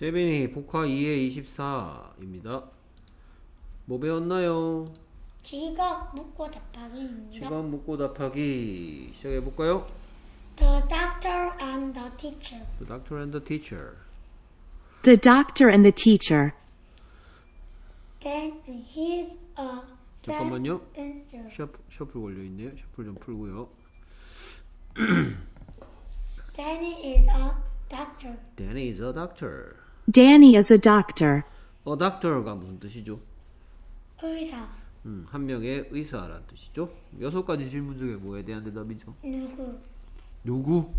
재빈이 복화 2의 24입니다. 뭐 배웠나요? 직업 묻고 답하기입니다. 시간 묻고 답하기 시작해볼까요? The doctor and the teacher. The doctor and the teacher. The doctor and the teacher. Then he's a 잠깐만요. fast dancer. 셔플, 셔플 걸려있네요. 셔플 좀 풀고요. Danny is a doctor. Danny is a doctor. Danny is a doctor. A doctor가 무슨 뜻이죠? 의사. 음, 한 명의 의사라는 뜻이죠. 여섯 가지 질문 중에 뭐에 대한 대답이죠? 누구? 누구?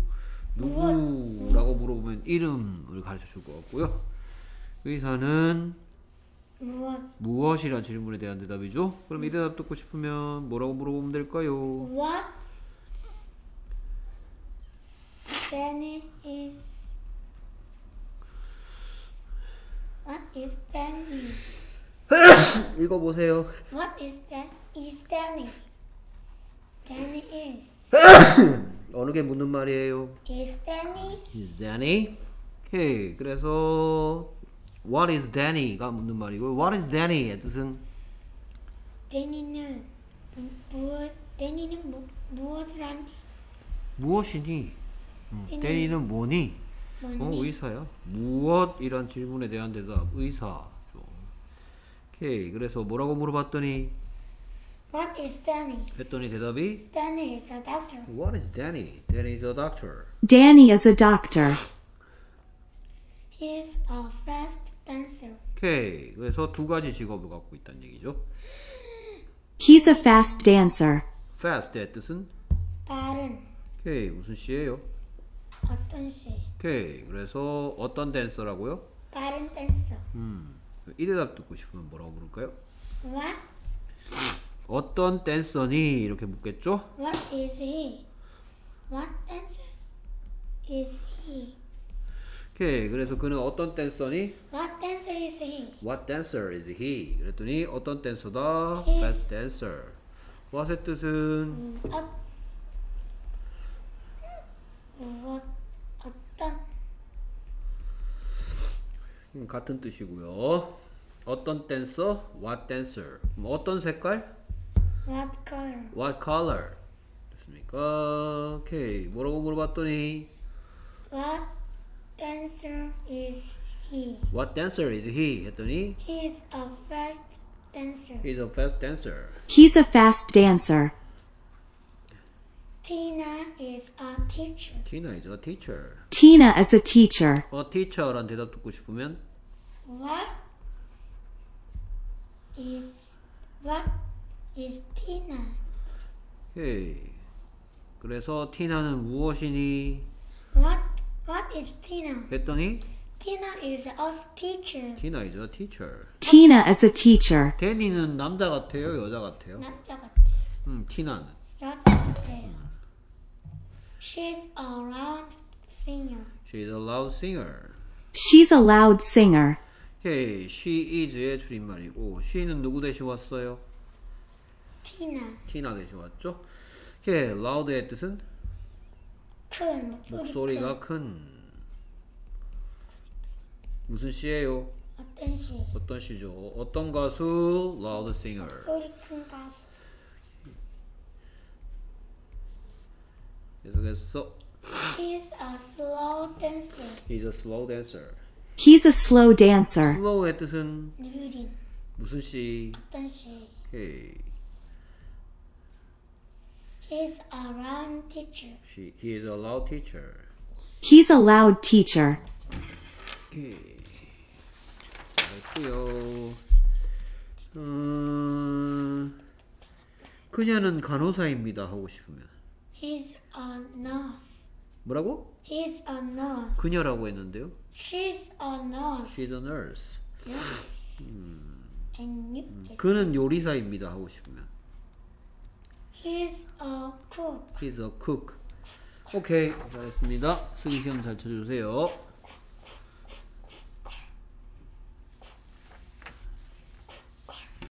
누구라고 물어보면 이름을 가르쳐 줄 것 같고요. 의사는 무엇? 무엇이란 질문에 대한 대답이죠. 그럼 이 대답 듣고 싶으면 뭐라고 물어보면 될까요? What? Danny is. What is Danny? 읽어보세요. What is that? Is Danny? Danny is. 어느 게 묻는 말이에요? Is Danny? Is Danny? 오케이. 그래서 What is Danny가 묻는 말이고 What is Danny의 뜻은 Danny는 무엇? Danny는 무, 무엇을 하니? 무엇이니? 음, Danny는 뭐니? 어? 의사야. 무엇 이란 질문에 대한 대답 의사죠. 오케이. 그래서 뭐라고 물어봤더니 What is Danny? 했더니 대답이 Danny is a doctor. What is Danny? Danny is a doctor. Danny is a doctor. He is a fast dancer. 오케이. 그래서 두 가지 직업을 갖고 있다는 얘기죠. He's a fast dancer. Fast의 뜻은 빠른 오케이. 무슨 시예요? 시? 오케이. 그래서 어떤 댄서라고요? 빠른 댄서. 음. 이 대답 듣고 싶으면 뭐라고 물을까요? What? 어떤 댄서니? 이렇게 묻겠죠? What is he? What dancer is he? 오케이. 그래서 그는 어떤 댄서니? What dancer is he? What dancer is he? 그랬더니 어떤 댄서다? He's- Fast dancer. What의 뜻은 음, 어, 무엇? 어떤? 음, 같은 뜻이고요. 어떤 댄서? What dancer? 어떤 색깔? What color? What color? 됐습니까? 오케이. 뭐라고 물어봤더니 What dancer is he? What dancer is he? 했더니 He is a fast dancer. He's a fast dancer. He's a fast dancer. Tina is a teacher. Tina is a teacher. Tina is a teacher. A teacher란 대답 듣고 싶으면 What is what is Tina? 오케이. 그래서 티나는 무엇이니? What what is Tina? 했더니 Tina is a teacher. Tina is a teacher. Tina is a teacher. 데니는 남자 같아요, 여자 같아요? 남자 같아. 음, 티나는 여자 같아요. She's a loud singer. She's a loud singer. She's a loud singer. 오케이. She is의 줄임말이고 she는 누구 대신 왔어요? Tina. 티나 대신 왔죠? 오케이. loud의 뜻은 큰 목소리. 목소리 가 큰. 큰 무슨 시예요? 어떤 시? 어떤 시죠? 어떤 가수? loud singer. 소리 큰 가수. 계속해서 He's a slow dancer. He's a slow dancer. He's a slow dancer. slow의 뜻은 느린 무슨 시? 어떤 시? 오케이. He's a loud teacher. She, he is a loud teacher. He's a loud teacher. 오케이. 잘했고요. 음, 그녀는 간호사입니다 하고 싶으면 He's a nurse. 뭐라고? He's a nurse. 그녀라고 했는데요. She's a nurse. She's a nurse. And you is 그는 요리사입니다 하고 싶으면 He's a cook. He's a cook. 오케이 잘했습니다. 쓰기 시험 잘 쳐주세요.